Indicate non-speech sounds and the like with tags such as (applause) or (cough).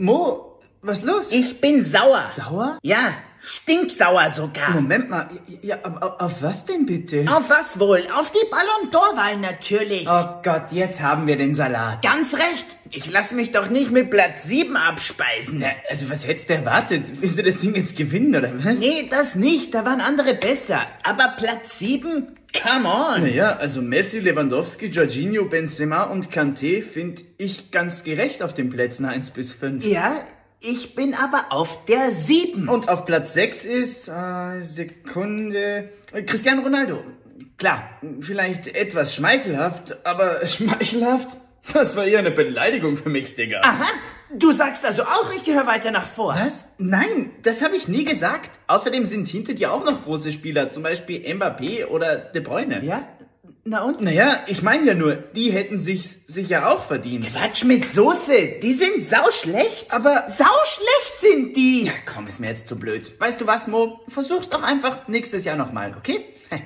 Mo, was los? Ich bin sauer. Sauer? Ja, stinksauer sogar. Moment mal, ja, auf, auf was denn bitte? Auf was wohl? Auf die Ballon d'Or-Wahl natürlich. Oh Gott, jetzt haben wir den Salat. Ganz recht. Ich lasse mich doch nicht mit Platz 7 abspeisen. Na, also was hättest du erwartet? Willst du das Ding jetzt gewinnen, oder was? Nee, das nicht. Da waren andere besser. Aber Platz 7? Come on. Naja, also Messi, Lewandowski, Jorginho, Benzema und Kanté finde ich ganz gerecht auf den Plätzen 1 bis 5. Ja, ich bin aber auf der 7. Und auf Platz 6 ist, äh, Sekunde, Cristiano Ronaldo. Klar, vielleicht etwas schmeichelhaft, aber (laughs) schmeichelhaft? Das war eher eine Beleidigung für mich, Digga. Aha, du sagst also auch, ich gehöre weiter nach vor. Was? Nein, das habe ich nie gesagt. Außerdem sind hinter dir auch noch große Spieler, zum Beispiel Mbappé oder De Bruyne. Ja? Na und? Naja, ich meine ja nur, die hätten sich sicher auch verdient. Quatsch mit Soße, die sind sauschlecht. Aber Sauschlecht sind die. Ja, komm, ist mir jetzt zu blöd. Weißt du was, Mo? Versuch's doch einfach nächstes Jahr nochmal, okay? (laughs)